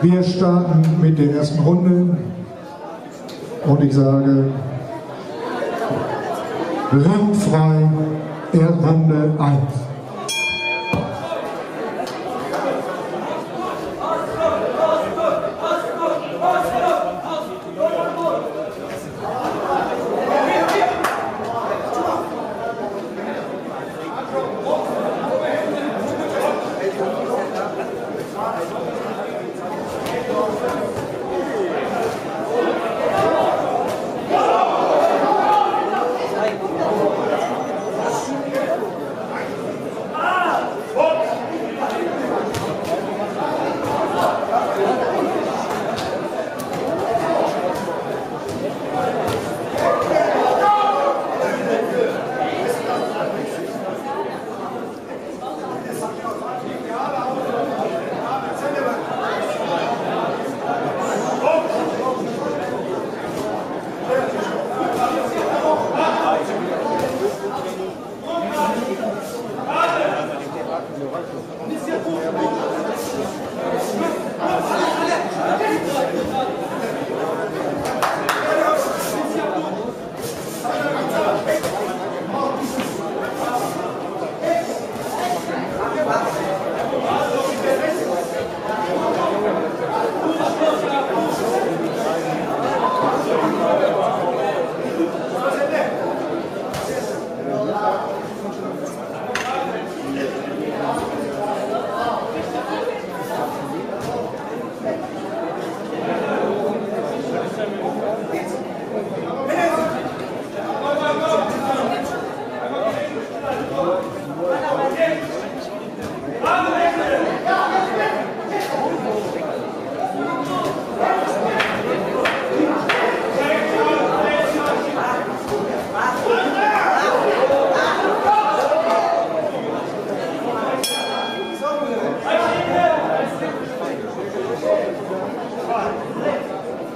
Wir starten mit der ersten Runde und ich sage ringfrei Runde 1.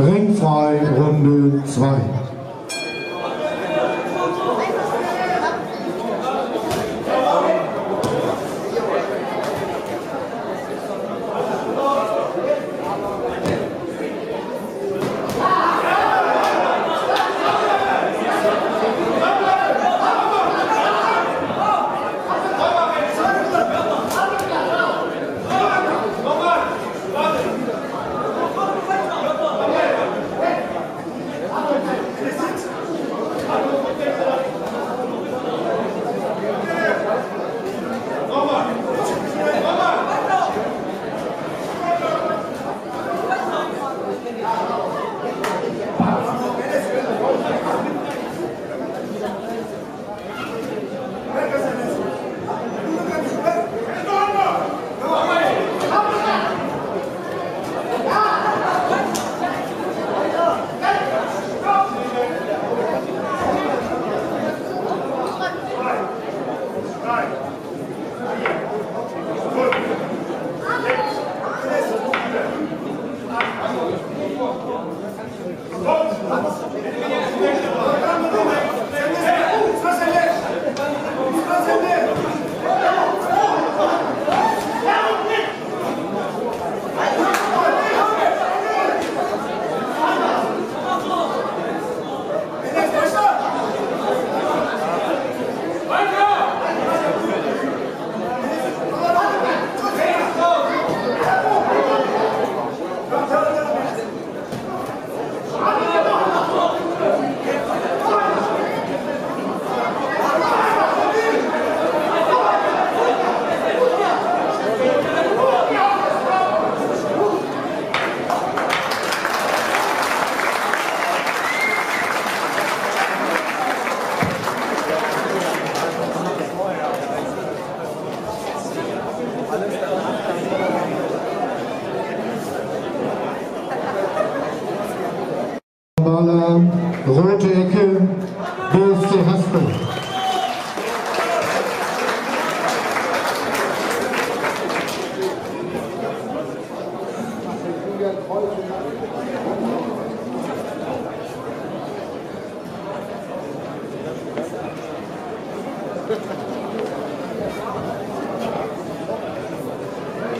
Ringfrei Runde 2.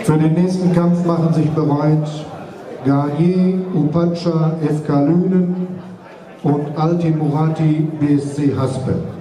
Für den nächsten Kampf machen sich bereit Garnier, Upacha, FK Lünen und Alti Murati BSC Haspe.